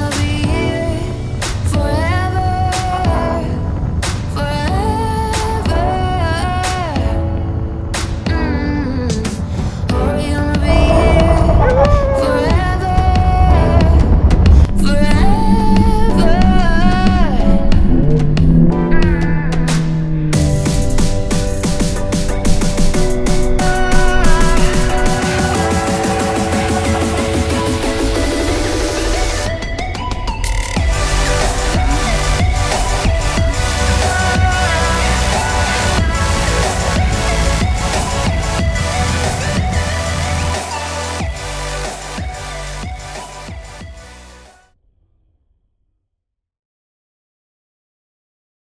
wanna be